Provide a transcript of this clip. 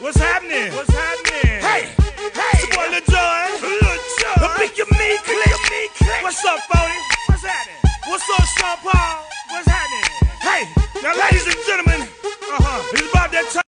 What's happening? What's happening? Hey, hey, It's your boy Lil Joy. Lil Joy. The big Your Me Click. What's up, Phony? What's happening? What's up, Sean Paul? What's happening? Hey, now, ladies and gentlemen,